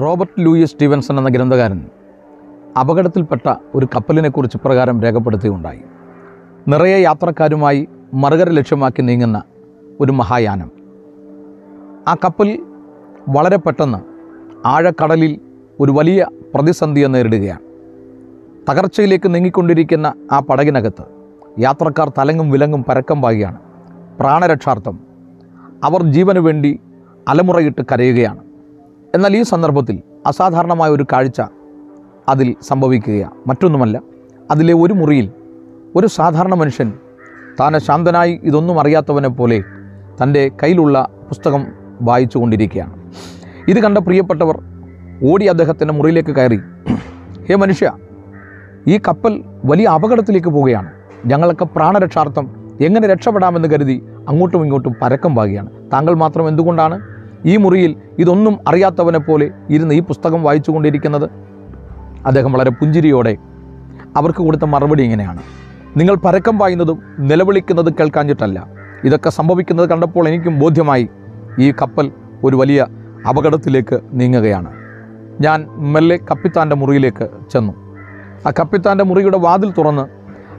Robert Luis Stephenson എന്ന ഗ്രന്ഥകാരൻ അപകടത്തിൽപ്പെട്ട ഒരു കപ്പലിനെക്കുറിച്ച് പ്രകാരം രേഖപ്പെടുത്തുകയുണ്ടായി. നിറയെ യാത്രക്കാരുമായി മറുകര ലക്ഷ്യമാക്കി നീങ്ങുന്ന ഒരു മഹായാനം. ആ കപ്പൽ വളരെ പെട്ടെന്ന് ആഴക്കടലിൽ ഒരു വലിയ പ്രതിസന്ധിയെ നേരിടുകയാണ്. തകർച്ചയിലേക്ക് നീങ്ങിക്കൊണ്ടിരിക്കുന്ന ആ പടകിനകത്ത് യാത്രക്കാർ തലങ്ങും വിലങ്ങും പരക്കം പായുകയാണ്. പ്രാണരക്ഷാർത്ഥം അവർ ജീവനു വേണ്ടി അലമുറയിട്ട് കരയുകയാണ്. എന്നാൽ ഈ സന്ദർഭത്തിൽ അസാധാരണമായ ഒരു കാഴ്ച അതിൽ സംഭവിക്കുകയാണ് മറ്റൊന്നുമല്ല അതിലെ ഒരു മുറിയിൽ ഒരു സാധാരണ മനുഷ്യൻ താൻ ശാന്തനായി ഇതൊന്നും അറിയാത്തവനെ പോലെ തന്റെ കയ്യിലുള്ള പുസ്തകം വായിച്ചു കൊണ്ടിരിക്കുകയാണ്. ഇത് കണ്ട പ്രിയപ്പെട്ടവർ ഓടി അദ്ദേഹത്തിന്റെ മുറിയിലേക്ക് കയറി ഹേ മനുഷ്യ ഈ കപ്പൽ വലിയ അപകടത്തിലേക്ക് പോവുകയാണ്. ഞങ്ങളൊക്കെ പ്രാണരക്ഷാർത്ഥം എങ്ങനെ രക്ഷപ്പെടാമെന്ന് കരുതി അങ്ങോട്ടും ഇങ്ങോട്ടും പരക്കം പാകുകയാണ് താങ്കൾ മാത്രം എന്തുകൊണ്ടാണ് ഈ മുറിയിൽ ഇതൊന്നും അറിയാത്തവനെ പോലെ ഇരുന്ന് ഈ പുസ്തകം വായിച്ചു കൊണ്ടിരിക്കുന്നത് അദ്ദേഹം വളരെ പുഞ്ചിരിയോടെ അവർക്ക് കൊടുത്ത മറുപടി ഇങ്ങനെയാണ്. നിങ്ങൾ പരക്കം പായുന്നതും നിലവിളിക്കുന്നതും കേൾക്കാഞ്ഞിട്ടല്ല. ഇതൊക്കെ സംഭവിക്കുന്നത് കണ്ടപ്പോൾ എനിക്കും ബോധ്യമായി. ഈ കപ്പൽ ഒരു വലിയ അപകടത്തിലേക്ക് നീങ്ങുകയാണ്. ഞാൻ മെല്ലെ കപ്പിത്താന്റെ മുറിയിലേക്ക് ചെന്നു. ആ കപ്പിത്താന്റെ മുറിയുടെ വാതിൽ തുറന്ന്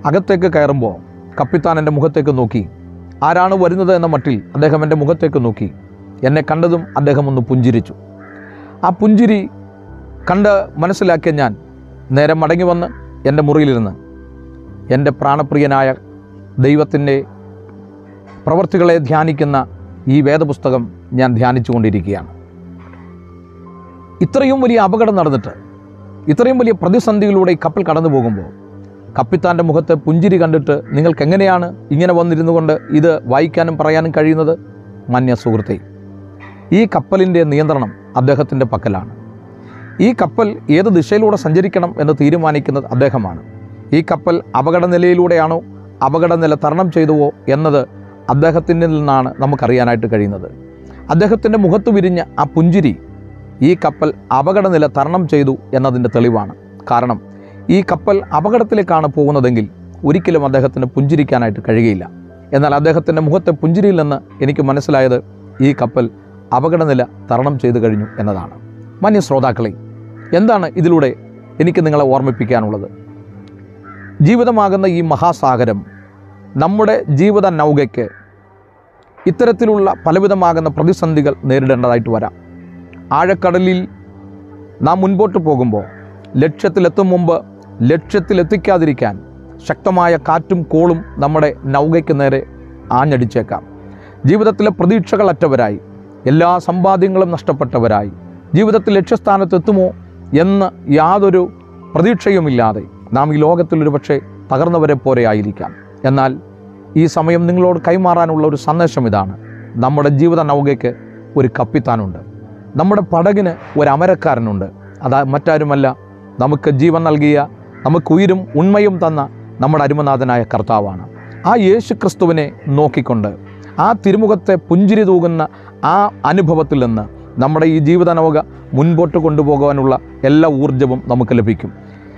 അകത്തേക്ക് കയറുമ്പോൾ കപ്പിത്താൻ എന്റെ മുഖത്തേക്ക് നോക്കി. ആരാണ് വരുന്നത് എന്ന മട്ടിൽ അദ്ദേഹം എന്റെ മുഖത്തേക്ക് നോക്കി. എന്നെ കണ്ടതും അദ്ദേഹം ഒന്ന് പുഞ്ചിരിച്ചു. ആ പുഞ്ചിരി കണ്ട് മനസ്സിലാക്കിയ ഞാൻ നേരെ മടങ്ങി വന്ന് എന്റെ മുറിയിലിരുന്ന് എന്റെ പ്രാണപ്രിയനായ ദൈവത്തിന്റെ പ്രവർത്തികളെ ധ്യാനിക്കുന്ന ഈ വേദപുസ്തകം ഞാൻ ധ്യാനിച്ചു കൊണ്ടിരിക്കുകയാണ് ഇത്രയും വലിയ അപകടം നടന്നിട്ട് ഇത്രയും വലിയ പ്രതിസന്ധികളിലൂടെ ഈ കപ്പൽ കടന്നു പോകുമ്പോൾ കപ്പിത്താന്റെ മുഖത്തെ പുഞ്ചിരി കണ്ടിട്ട് നിങ്ങൾക്ക് എങ്ങനെയാണ് ഇങ്ങനെ വന്നിരുന്നു കൊണ്ട് ഇത് വായിക്കാനും പറയാനും കഴിയുന്നത്? മാന്യ സുഹൃത്തെ ഈ കപ്പലിന്റെ നിയന്ത്രണം അദ്ദേഹത്തിന്റെ പക്കലാണ്. ഈ കപ്പൽ ഏത് ദിശയിലൂടെ സഞ്ചരിക്കണം എന്ന് തീരുമാനിക്കുന്നത് അദ്ദേഹമാണ്. ഈ കപ്പൽ അപകട നിലയിലൂടെയാണോ അപകട നില തരണം ചെയ്തുവോ എന്നത് അദ്ദേഹത്തിന്റെ നിന്നാണ് നമുക്കറിയാനായിട്ട് കഴിയുന്നത്. അദ്ദേഹത്തിന്റെ മുഖത്ത് വിരിഞ്ഞ ആ പുഞ്ചിരി ഈ കപ്പൽ അപകടനില തരണം ചെയ്തു എന്നതിന്റെ തെളിവാണ്. കാരണം ഈ കപ്പൽ അപകടത്തിലേക്കാണ് പോകുന്നതെങ്കിൽ ഒരിക്കലും അദ്ദേഹത്തിന് പുഞ്ചിരിക്കാനായിട്ട് കഴിയുകയില്ല. എന്നാൽ അദ്ദേഹത്തിന്റെ മുഖത്തെ പുഞ്ചിരിയിൽ നിന്ന് എനിക്ക് മനസ്സിലായത് ഈ കപ്പൽ അപകടനില തരണം ചെയ്തു കഴിഞ്ഞു എന്നതാണ്. മാന്യ ശ്രോതാക്കളെ എന്താണ് ഇതിലൂടെ എനിക്ക് നിങ്ങളെ ഓർമ്മിപ്പിക്കാനുള്ളത്? ജീവിതമാകുന്ന ഈ മഹാസാഗരം നമ്മുടെ ജീവിത നൗകയ്ക്ക് ഇത്തരത്തിലുള്ള പലവിധമാകുന്ന പ്രതിസന്ധികൾ നേരിടേണ്ടതായിട്ട് വരാം. ആഴക്കടലിൽ നാം മുൻപോട്ട് പോകുമ്പോൾ ലക്ഷ്യത്തിലെത്തും മുമ്പ് ലക്ഷ്യത്തിലെത്തിക്കാതിരിക്കാൻ ശക്തമായ കാറ്റും കോളും നമ്മുടെ നൗകയ്ക്ക് നേരെ ആഞ്ഞടിച്ചേക്കാം. ജീവിതത്തിലെ പ്രതീക്ഷകളറ്റവരായി എല്ലാ സമ്പാദ്യങ്ങളും നഷ്ടപ്പെട്ടവരായി. ജീവിതത്തിൽ ലക്ഷ്യസ്ഥാനത്തെത്തുമോ എന്ന് യാതൊരു പ്രതീക്ഷയുമില്ലാതെ നാം ഈ ലോകത്തിൽ ഒരു പക്ഷേ തകർന്നവരെ പോലെ ആയിരിക്കാം. എന്നാൽ ഈ സമയം നിങ്ങളോട് കൈമാറാനുള്ള ഒരു സന്ദേശം ഇതാണ്. നമ്മുടെ ജീവിത നൗകയ്ക്ക് ഒരു കപ്പിത്താനുണ്ട്. നമ്മുടെ പടകിന് ഒരു അമരക്കാരനുണ്ട്. അതാ മറ്റാരുമല്ല നമുക്ക് ജീവൻ നൽകിയ നമുക്ക് ഉയരും ഉണ്മയും തന്ന നമ്മുടെ അരുമനാഥനായ കർത്താവാണ്. ആ യേശു ക്രിസ്തുവിനെ നോക്കിക്കൊണ്ട് ആ തിരുമുഖത്തെ പുഞ്ചിരി തൂകുന്ന ആ അനുഭവത്തിൽ നിന്ന് നമ്മുടെ ഈ ജീവിത നൗക മുൻപോട്ട് കൊണ്ടുപോകാനുള്ള എല്ലാ ഊർജവും നമുക്ക് ലഭിക്കും.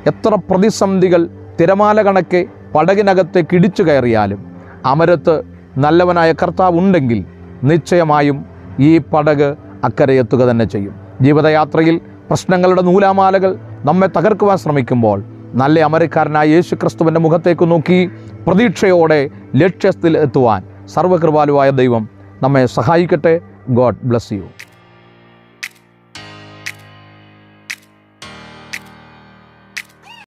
എത്ര പ്രതിസന്ധികൾ തിരമാല കണക്കെ പടകിനകത്തേക്ക് കിടിച്ചു കയറിയാലും അമരത്ത് നല്ലവനായ കർത്താവ് ഉണ്ടെങ്കിൽ നിശ്ചയമായും ഈ പടക് അക്കരെ എത്തുക തന്നെ ചെയ്യും. ജീവിതയാത്രയിൽ പ്രശ്നങ്ങളുടെ നൂലാമാലകൾ നമ്മെ തകർക്കുവാൻ ശ്രമിക്കുമ്പോൾ നല്ല അമരക്കാരനായ യേശു ക്രിസ്തുവിന്റെ മുഖത്തേക്ക് നോക്കി പ്രതീക്ഷയോടെ ലക്ഷ്യത്തിൽ എത്തുവാൻ സർവകൃപാലുവായ ദൈവം നമ്മെ സഹായിക്കട്ടെ. God bless you.